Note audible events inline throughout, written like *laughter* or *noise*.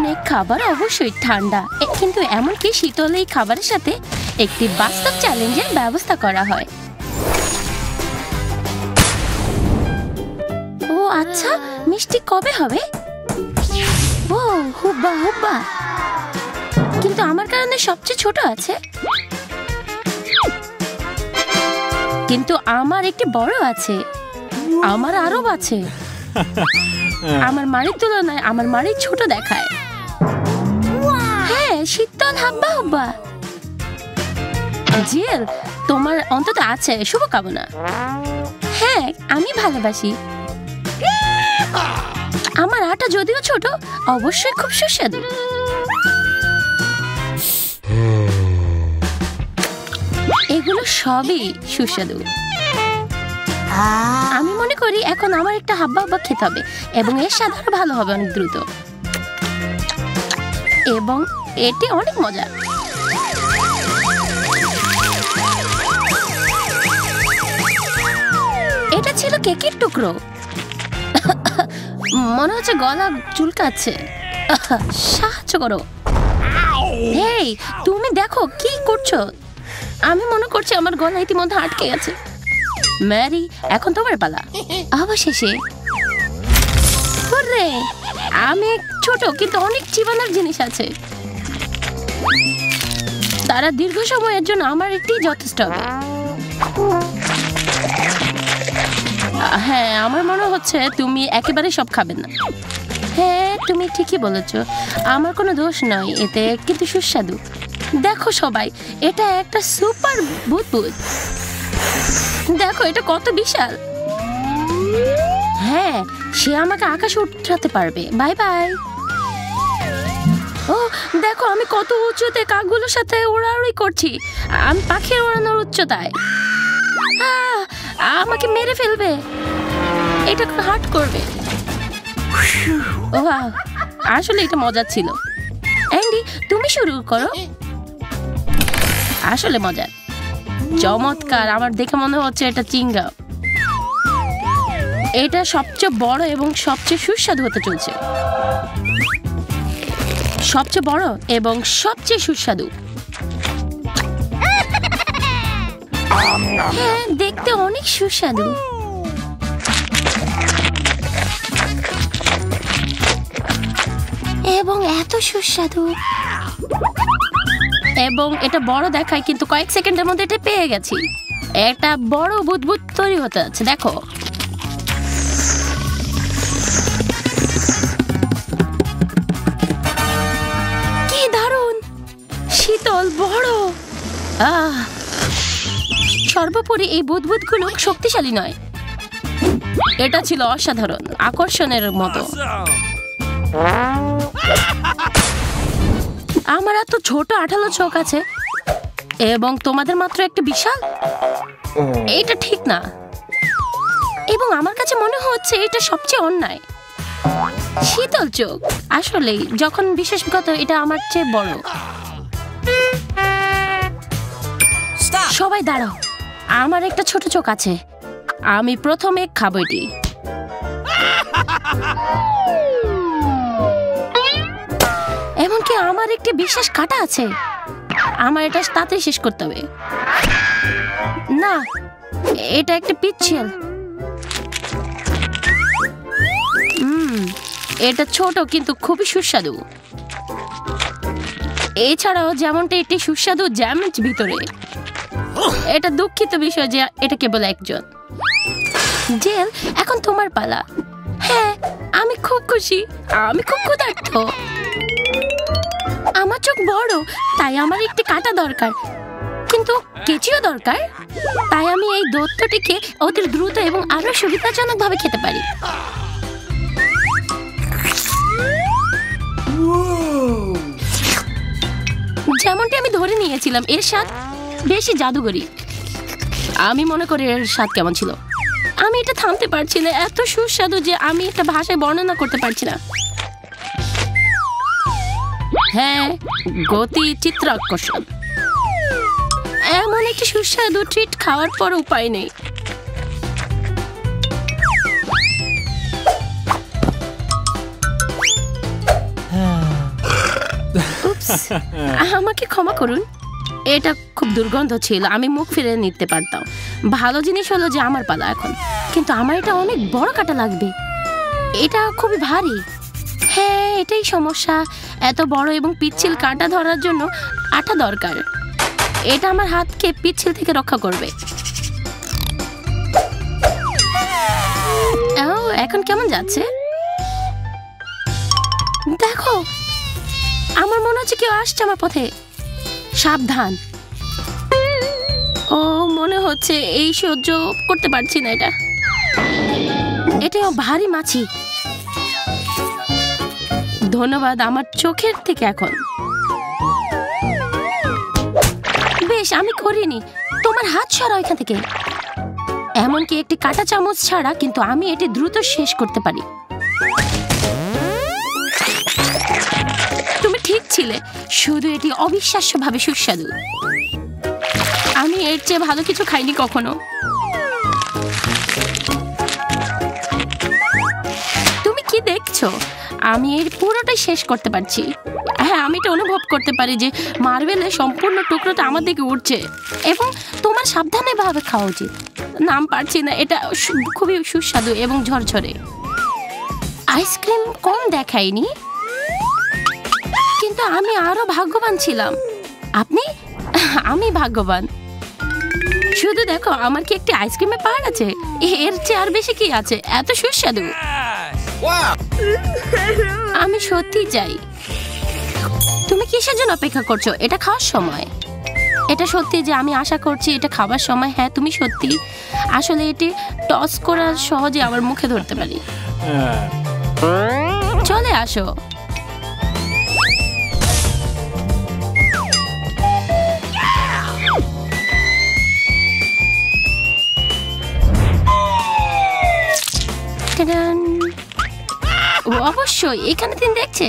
অনেক খাবার অবশ্যই ঠান্ডা। কিন্তু এমনকি শীতল এই খাবারের সাথে একটি বাস্তব চ্যালেঞ্জের ব্যবস্থা করা হয়। ও আচ্ছা মিষ্টি কবে হবে? ও হুব্বা হুব্বা। কিন্তু আমার কারণে সবচেয়ে ছোট আছে। কিন্তু আমার একটি বড় আছে। আমার আরও আছে। *laughs* আমার মাড়ির তুলনায় আমার মাড়ি ছোট দেখায়। শীতল হাব্বা হাব্বা। জিল তোমার অন্তত আছে, শুভকামনা। হ্যাঁ আমি ভালোবাসি। আমার আটা যদিও ছোট, অবশ্যই খুব সুস্বাদু। এগুলো সবই সুস্বাদু। আমি মনে করি এখন আমার একটা হাব্বা হাব্বা খেতে হবে, এবং এর স্বাদ আরও ভালো হবে অনেক দ্রুত। এবং এটি অনেক মজা। এটা ছিল কেকের টুকরো। মনে হচ্ছে গলা চুলকাচ্ছে। সাহায্য করো। এই তুমি দেখো কি করছ। আমি মনে করছি আমার গলা ইতিমধ্যে আটকে গেছে। ম্যারি, এখন তোমার পালা। অবশেষে। আমি ছোট, কিন্তু অনেক চিবানোর জিনিস আছে। তারা দীর্ঘ সময়ের জন্য আমার একটি যথেষ্ট হবে হ্যাঁ আমার মনে হচ্ছে তুমি একেবারে সব খাবে না। হ্যাঁ তুমি ঠিকই বলেছ। আমার কোনো দোষ নয়, এতে কিন্তু সুস্বাদু। দেখো সবাই, এটা একটা সুপার বুদবুদ দেখো, এটা কত বিশাল। হ্যাঁ সে আমাকে আকাশে উঠাতে পারবে। Bye bye. ও, দেখো, আমি কত উঁচুতে কাকগুলোর সাথে উড়াউড়ি করছি। আমি পাখির ওড়ানোর উচ্চতায়। আমাকে মেরে ফেলবে। এটা হার্ট করবে। আসলে এটা মজার ছিল। অ্যান্ডি, তুমি শুরু করো। আসলে মজার। চমৎকার, আমার দেখে মনে হচ্ছে এটা চিঙ্গা এটা সবচেয়ে বড় এবং সবচেয়ে সুস্বাদু হতে চলছে। সবচেয়ে বড় এবং সবচেয়ে সুস্বাদু। হ্যাঁ দেখতে অনেক সুস্বাদু। এবং এত সুস্বাদু। এবং এটা বড় দেখায় কিন্তু কয়েক সেকেন্ডের মধ্যে এটা পেয়ে গেছি। একটা বড় বুদবুদ তৈরি হতে আছে দেখো। সর্বোপরি এই বুদবুদগুলো শক্তিশালী নয়। এটা ছিল অসাধারণ আকর্ষণের মতো। আমার এত ছোট আঠালো চোখ আছে এবং তোমাদের মাত্র একটা বিশাল? এটা ঠিক না। এবং আমার কাছে মনে হচ্ছে এটা সবচেয়ে অন্যায়। শীতল চোখ আসলেই যখন বিশেষগত এটা আমার চেয়ে বড়। সবাই দাঁড়াও। আমার একটা ছোট চোখ আছে। আমি প্রথমে খাব এটি। এমনকি আমার একটি বিশেষ কাটা আছে। আমার এটা তাড়াতাড়ি শেষ করতে হবে। না, এটা একটা পিচ্ছিল। এটা ছোট কিন্তু খুবই সুস্বাদু। এছাড়াও যেমনটা এটি সুস্বাদু জ্যামের ভিতরে। এটা দুঃখিত বিষয় যে এটা কেবল একজন। জেল এখন তোমার পালা। হ্যাঁ আমি খুব খুশি। আমি খুব ক্ষুধার্ত। আমার চোখ বড় তাই আমার একটি কাটা দরকার। কিন্তু কেচিও দরকার। তাই আমি এই দত্তটিকে ওদের দ্রুত এবং আরও সুবিধাজনকভাবে খেতে পারি। যেমনটি আমি ধরে নিয়েছিলাম এর স্বাদ বেশি জাদুকরি আমি মনে করি এর স্বাদ কেমন ছিল। আমি এটা থামতে পারছি না এত সুস্বাদু যে আমি এটা ভাষায় বর্ণনা করতে পারছি না। হ্যাঁ গতি চিত্র আকর্ষণ এমন একটি সুস্বাদু ট্রিট খাওয়ার পর উপায় নেই। আমাকে ক্ষমা করুন। এটা খুব দুর্গন্ধ ছিল, আমি মুখ ফিরে নিতে পারতাম। ভালো জিনিস হলো যে আমার পালা এখন, কিন্তু আমার এটা অনেক বড় কাটা লাগবে। এটা খুবই ভারী। হ্যাঁ এটাই সমস্যা। এত বড় এবং পিচ্ছিল কাঁটা ধরার জন্য আঠা দরকার। এটা আমার হাতকে পিচ্ছিল থেকে রক্ষা করবে। এখন কেমন যাচ্ছে? দেখো, আমার মনে হচ্ছে কেউ আসছে আমার পথে। সাবধান। ও, মনে হচ্ছে এই সহ্য করতে পারছি না এটা। এটা ভারী মাছি। ধন্যবাদ আমার চোখের থেকে এখন। বেশ, আমি করিনি। তোমার হাত সরাও এখান থেকে। এমনকি একটি কাঁটা চামচ ছাড়া কিন্তু আমি এটি দ্রুত শেষ করতে পারি। ঠিক ছিলে, শুধু এটি অবিশ্বাস্যভাবে সুস্বাদু। আমি এর চেয়ে ভালো কিছু খাইনি কখনো। তুমি কি দেখছ? আমি এর পুরোটাই শেষ করতে পারছি। হ্যাঁ আমি এটা অনুভব করতে পারি যে মার্বেলের সম্পূর্ণ টুকরোটা আমার দিকে উঠছে। এবং তোমার সাবধানে ভাবে খাওয়া উচিত। নাম পারছি না, এটা খুবই সুস্বাদু এবং ঝরঝরে। আইসক্রিম কম দেখায়নি। কিন্তু আমি আরও ভাগ্যবান ছিলাম। আপনি? আমি ভাগ্যবান। শুধু দেখো আমার কি একটি আইসক্রিমের পাহাড় আছে? এর চেয়ে আর বেশি কি আছে? এত সুস্বাদু। আমি সত্যি চাই। তুমি কিসের জন্য অপেক্ষা করছ? এটা খাওয়ার সময়। এটা সত্যি যে আমি আশা করছি এটা খাবার সময়। হ্যাঁ তুমি সত্যি। আসলে এটি টস করা সহজে আমার মুখে ধরতে পারি। চলে আসো। অবশ্যই, এখানে তিনি দেখছে।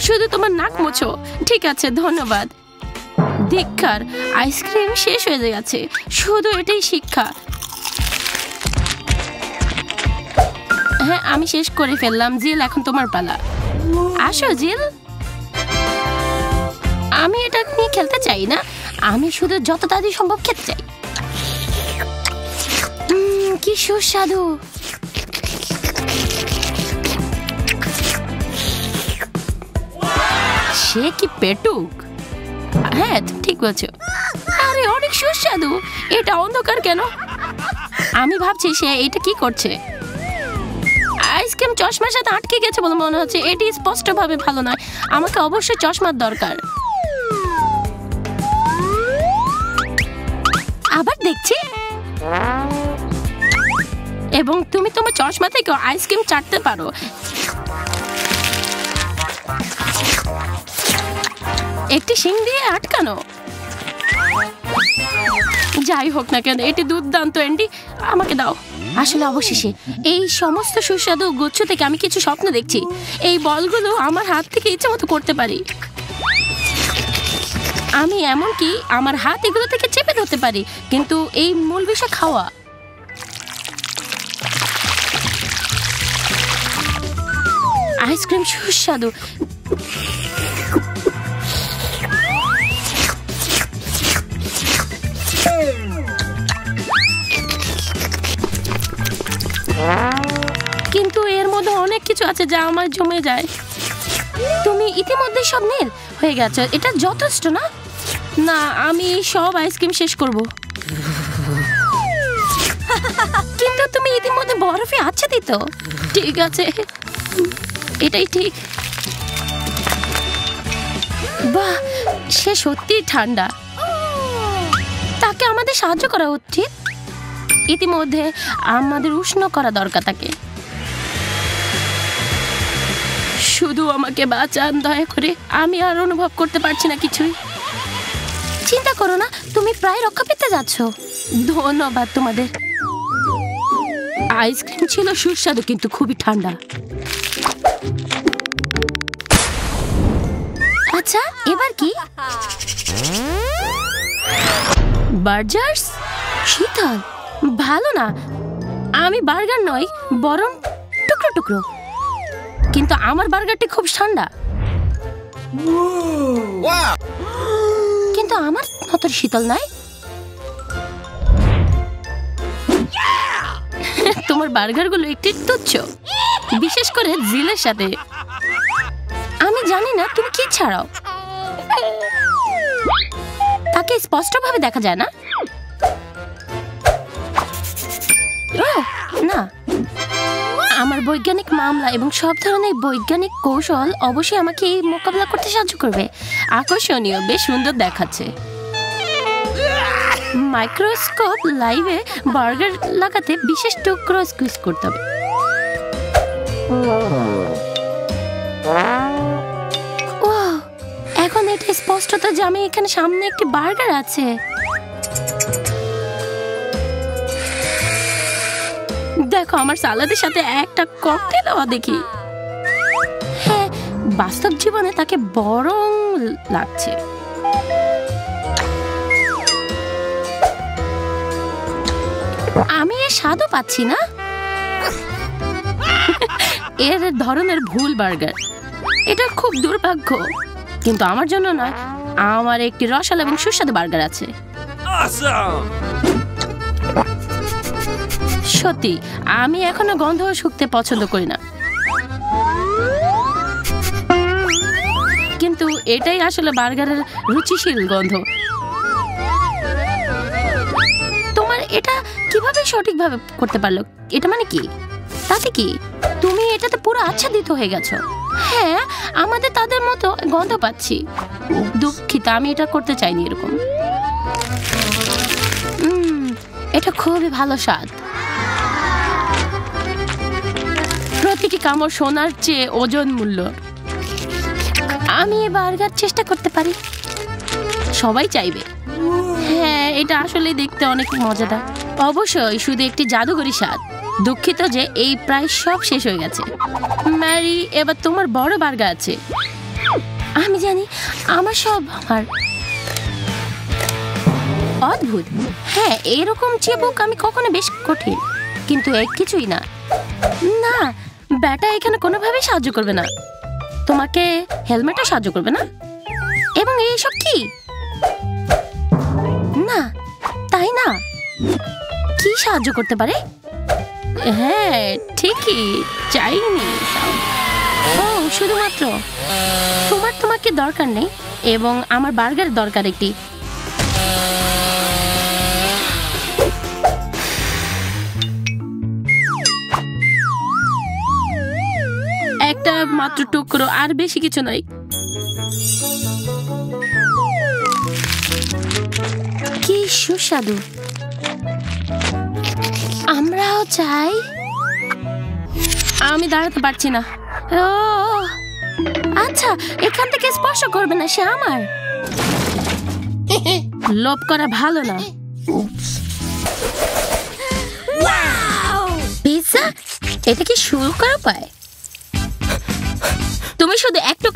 শুধু তোমার নাক মোছো। ঠিক আছে, ধন্যবাদ। ধিক্ষার আইসক্রিম শেষ হয়ে গেছে। শুধু এটাই শিক্ষা। হ্যাঁ আমি শেষ করে ফেললাম। জিল এখন তোমার পালা। আসো, জিল। আমি এটা নিয়ে খেলতে চাই না। আমি শুধু যত তাড়াতাড়ি সম্ভব খেতে চাই। কি সুস্বাদু। সে কি পেটুক? হ্যাঁ ঠিক বলছো। আরে, অনেক সুস্বাদু। এটা অন্ধকার কেন? আমি ভাবছি সে এটা কি করছে? আইসক্রিম চশমার সাথে আটকে গেছে বলে মনে হচ্ছে। এটি স্পষ্টভাবে ভালো নয়। আমাকে অবশ্যই চশমার দরকার। আবার দেখছি। এবং তুমি তোমার চশমা থেকে আইসক্রিম চাটতে পারো। একটি শিং দিয়ে আটকানো। যাই হোক না কেন, এটি দুর্দান্ত এন্ডি আমাকে দাও। আসলে অবশেষে এই সমস্ত সুস্বাদু গুচ্ছ থেকে আমি কিছু স্বপ্ন দেখছি। এই বলগুলো আমার হাত থেকে ইচ্ছে মতো করতে পারি। আমি এমনকি আমার হাত এগুলো থেকে চেপে ধরতে পারি, কিন্তু এই মূল বিষয় খাওয়া। আইসক্রিম সুস্বাদু। কিন্তু এর মধ্যে অনেক কিছু আছে যা আমার জমে যায়। তুমি ইতিমধ্যে সব নীল হয়ে গেছে। এটা যথেষ্ট না? না, আমি সব আইসক্রিম শেষ করব। কিন্তু তুমি ইতিমধ্যে বরফে আছে দিত। ঠিক আছে। এটাই ঠিক। বাহ, সে সত্যি ঠান্ডা। তাকে আমাদের সাহায্য করা উচিত। ইতিমধ্যে আমাদের উষ্ণ করা দরকার তাকে। শুধু আমাকে বাঁচান দয়া করে। আমি আর অনুভব করতে পারছি না কিছুই। চিন্তা করো না তুমি প্রায় রক্ষা পেতে যাচ্ছ। ধন্যবাদ তোমাদের। আইসক্রিম ছিল সুস্বাদু কিন্তু খুবই ঠান্ডা। আচ্ছা এবার কি? বার্জার্স? শীতল। ভালো না। আমি বার্গার নই, বরং টুকরো টুকরো। কিন্তু আমার বার্গারটি খুব ঠান্ডা। কিন্তু আমার অত শীতল নয় তোমার বার্গারগুলো একটু তুচ্ছ, বিশেষ করে জিলের সাথে। আমি জানি না তুমি কি ছাড়াও। তাকে স্পষ্টভাবে দেখা যায় না? না। আমার বৈজ্ঞানিক মামলা এবং সব ধরনের বৈজ্ঞানিক কৌশল অবশ্যই আমাকে এই মোকাবিলা করতে সাহায্য করবে। আকর্ষণীয়, বেশ সুন্দর দেখাচ্ছে। মাইক্রোস্কোপ লাইভে বার্গার লাগাতে বিশেষ টুকরো স্কুইজ করতে হবে। এখন এটা স্পষ্টত যে আমি এখানে সামনে একটি বার্গার আছে। দেখো, আমার সালাদের সাথে একটা ককটেলও দেখি। হ্যাঁ বাস্তব জীবনে তাকে বরং লাগছে। আমি স্বাদও পাচ্ছি না। এর ধরনের ভুল বার্গার। এটা খুব দুর্ভাগ্য। কিন্তু আমার জন্য নয়, আমার একটি রসাল এবং সুস্বাদু বার্গার আছে! সত্যি, আমি এখনও গন্ধ শুকতে পছন্দ করি না। কিন্তু এটাই আসলে বার্গারের রুচিশীল গন্ধ। তোমার এটা কীভাবে সঠিকভাবে করতে পারল? এটা মানে কি? তাতে কি? তুমি এটাতে পুরো আচ্ছাদিত হয়ে গেছো। হ্যাঁ আমাদের তাদের মতো গন্ধ পাচ্ছি। দুঃখিত, আমি এটা করতে চাইনি এরকম। এটা খুবই ভালো স্বাদ। প্রতিটি কামড় সোনার চেয়ে ওজন মূল্য? আমি এ বার্গার চেষ্টা করতে পারি। সবাই চাইবে। হ্যাঁ এটা আসলে দেখতে অনেক মজাদার। অবশ্যই শুধু একটি জাদুঘরি স্বাদ। দুঃখিত যে এই প্রায় সব শেষ হয়ে গেছে। ম্যারি, এবার তোমার বড় বার্গা আছে। আমি জানি, আমার সব আমার। অদ্ভুত। হ্যাঁ এরকম চেবুক আমি কখনো বেশ কঠিন। কিন্তু এক কিছুই না। না ব্যাটা এখানে কোনোভাবেই সাহায্য করবে না। তোমাকে হেলমেটও সাহায্য করবে না? এবং এইসব কি? না, তাই না? কি সাহায্য করতে পারে? হ্যাঁ ঠিকই চাইনি ও, শুধুমাত্র। তোমার তোমাকে দরকার নেই, এবং আমার বার্গারের দরকার একটি। একটা মাত্র টুকরো আর বেশি কিছু নয়। কি সুস্বাদু। আমরাও চাই। আমি দাঁড়াতে পারছি না। ও আচ্ছা এখান থেকে স্পর্শ করবে না সে আমার। লোভ করা ভালো না। পিৎজা? এটা কি শুরু করা পায়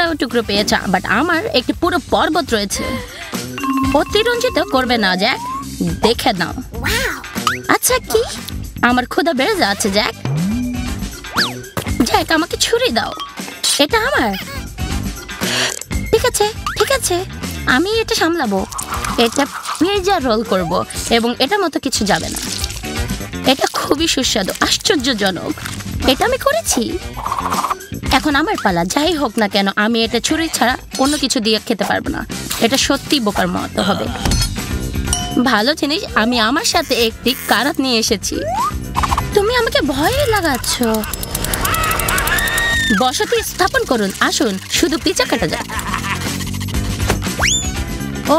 টুকরা টুকরো পেয়েছ বাট আমার একটি পুরো পর্বত রয়েছে। অতিরঞ্জিত করবে না জ্যাক। দেখে নাও। আচ্ছা কি? আমার ক্ষুধা বেড়ে যাচ্ছে জ্যাক। জ্যাক আমাকে ছুরি দাও। এটা আমার। ঠিক আছে ঠিক আছে। আমি এটা সামলাবো। এটা পিৎজা রোল করব এবং এটার মতো কিছু যাবে না। এটা খুবই সুস্বাদু আশ্চর্যজনক। এটা আমি করেছি। এখন আমার পালা, যাই হোক না কেন, আমি এটা ছুরি ছাড়া অন্য কিছু দিয়ে খেতে পারব না। এটা সত্যি বোকার মতো হবে। ভালো জিনিস, আমি আমার সাথে একটি কারাত নিয়ে এসেছি। তুমি আমাকে ভয়ে লাগাচ্ছ। বসতি স্থাপন করুন, আসুন, শুধু পিচা কাটা যাক। ও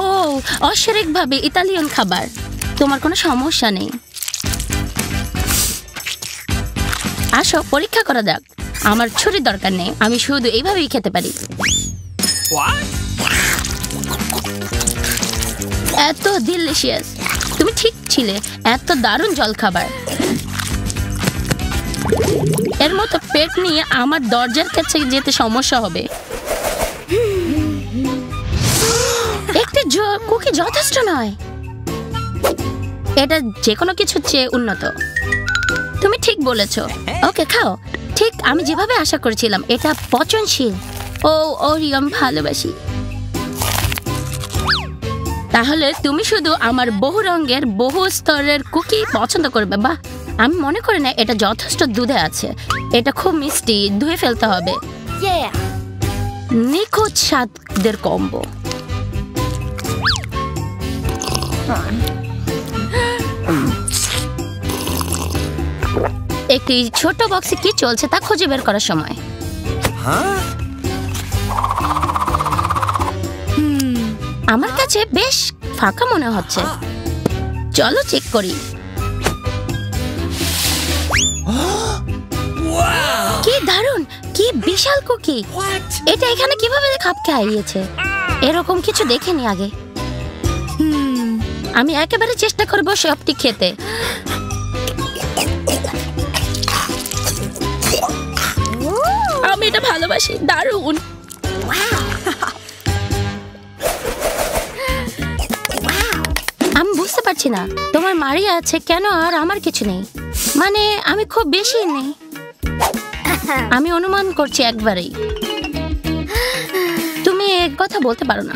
অস্বাভাবিকভাবে ইতালিয়ান খাবার। তোমার কোনো সমস্যা নেই। আসো, পরীক্ষা করা যাক। আমার ছুরির দরকার নেই আমি শুধু এইভাবেই খেতে পারি। এত ডিলিশিয়াস তুমি ঠিক ছিলে এত দারুণ জল খাবার এর মতো পেট নিয়ে আমার দরজার কাছে যেতে সমস্যা হবে। একটি জ- কুকি যথেষ্ট নয়। এটা যে কোনো কিছুর চেয়ে উন্নত। তুমি ঠিক বলেছ। ওকে খাও। ঠিক আমি যেভাবে আশা করেছিলাম এটা পচনশীল। ও আমি ভালোবাসি। তাহলে তুমি শুধু আমার বহু রঙের বহু স্তরের কুকি পছন্দ করবে বাহ! আমি মনে করি না এটা যথেষ্ট দুধে আছে। এটা খুব মিষ্টি ধুয়ে ফেলতে হবে। নিখুঁত স্বাদের কম্বো। একটি ছোট বক্সে কি চলছে তা খুঁজে বের করার সময়। Huh? আমার কাছে বেশ ফাঁকা মনে হচ্ছে। চলো চেক করি। *gasps* কি দারুণ কি বিশাল কুকি। এটা এখানে কীভাবে খাপকে হারিয়েছে এরকম কিছু দেখিনি আগে। আমি একেবারে চেষ্টা করব সবটি খেতে। ভালোবাসি দারুণ। আমি বুঝতে পারছি না তোমার মারি আছে কেন আর আমার কিছু নেই? মানে আমি খুব বেশি নেই। আমি অনুমান করছি একবারেই। তুমি এক কথা বলতে পারো না।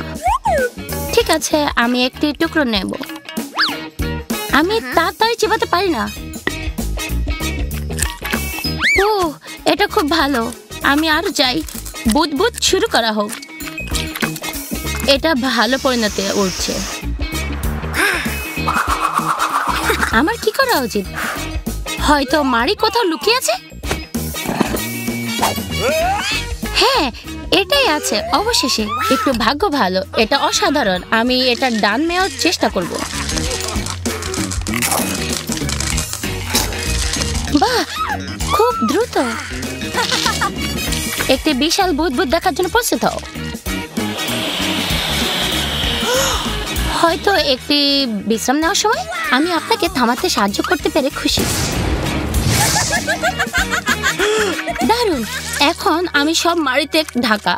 ঠিক আছে আমি একটি টুকরো নেব। আমি তাড়াতাড়ি চিবাতে পারি না। ও এটা খুব ভালো। আমি আরও চাই বুধ শুরু করা হোক। এটা ভালো পরিণতি উঠছে। আমার কি করা উচিত? হয়তো মারি কোথাও লুকিয়ে আছে? হ্যাঁ এটাই আছে, অবশেষে। একটু ভাগ্য ভালো, এটা অসাধারণ। আমি এটা ডান নেওয়ার চেষ্টা করব। বাহ, খুব দ্রুত। একটি বিশাল বুদবুদ দেখার জন্য প্রস্তুত হও। হয়তো একটি বিশ্রাম নেওয়ার সময় আমি আপনাকে থামাতে সাহায্য করতে পেরে খুশি। দারুণ! এখন আমি সব মাড়িতে ঢাকা।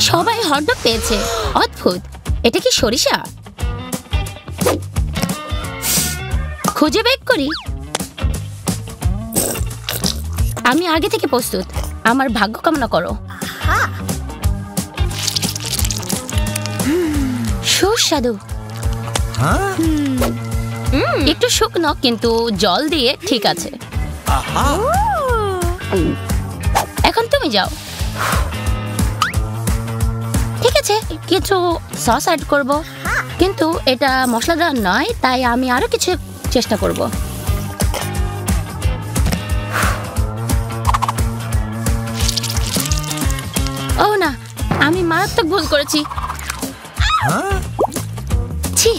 সবাই হটডগ পেয়েছে। অদ্ভুত! এটা কি সরিষা? খুঁজে বের করি। আমি আগে থেকে প্রস্তুত। আমার ভাগ্য কামনা করো। সুস্বাদু Huh? একটু শুকনো কিন্তু জল দিয়ে ঠিক আছে। এখন তুমি যাও। ঠিক আছে কিছু সস অ্যাড করব। কিন্তু এটা মশলাদার নয় তাই আমি আরও কিছু চেষ্টা করব। আমি মারাত্মক ভুল করেছি। ছি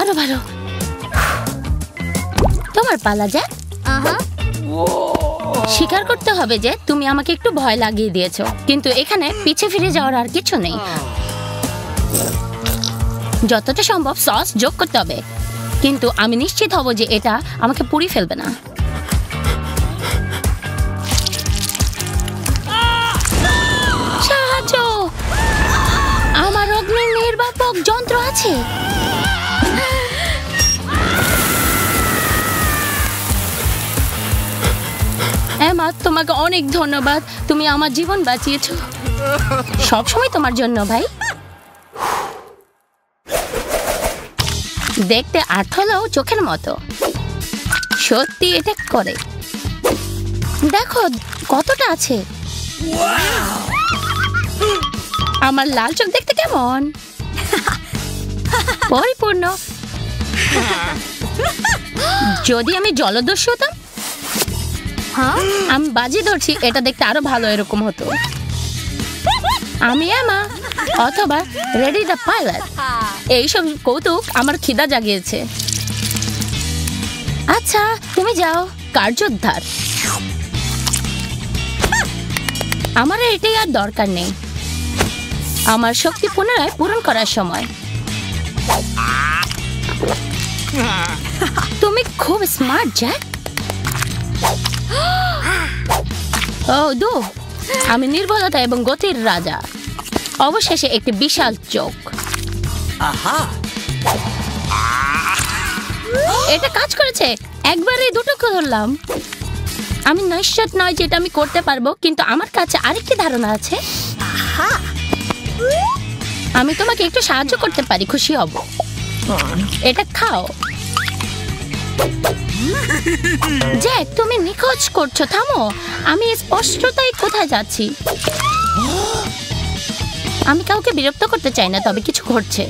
আরও ভালো তোমার পালা যাক স্বীকার করতে হবে যে তুমি আমাকে একটু ভয় লাগিয়ে দিয়েছ কিন্তু এখানে পিছে ফিরে যাওয়ার আর কিছু নেই। যতটা সম্ভব সস যোগ করতে হবে কিন্তু আমি নিশ্চিত হব যে এটা আমাকে পুড়িয়ে ফেলবে না। যন্ত্র আছে তোমাকে অনেক ধন্যবাদ। তুমি আমার জীবন বাঁচিয়েছ। সবসময় তোমার জন্য ভাই। দেখতে আট হলেও চোখের মতো। সত্যি এটা করে। দেখো কতটা আছে। আমার লাল চোখ দেখতে কেমন? *laughs* পরিপূর্ণ। যদি আমি জলদস্যু হতাম? আমি বাজি ধরছি এটা দেখতে আরও ভালো এরকম হতো। আমি এমা অথবা রেডি দ্য পাইলট এইসব কৌতুক আমার খিদা জাগিয়েছে। আচ্ছা তুমি যাও কার্যোদ্ধার। আমার এটাই আর দরকার নেই। আমার শক্তি পুনরায় পূরণ করার সময়। *laughs* তুমি খুব স্মার্ট জ্যাক। *gasps* ও দু আমি নির্ভলতা এবং গতির রাজা। অবশেষে একটি বিশাল চোখ। এটা কাজ করেছে। একবারে দুটো ধরলাম। আমি নৈশ্চট নয় যেটা আমি করতে পারব কিন্তু আমার কাছে আরেকটি ধারণা আছে। আমি তোমাকে একটু সাহায্য করতে পারি খুশি হব। এটা খাও। জ্যাক, তুমি নিখোঁজ করছ, থামো। আমি স্পষ্টতাই কোথায় যাচ্ছি? আমি কাউকে বিরক্ত করতে চাই না, তবে কিছু ঘটছে।